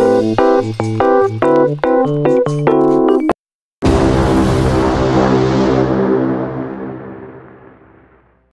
Thank you.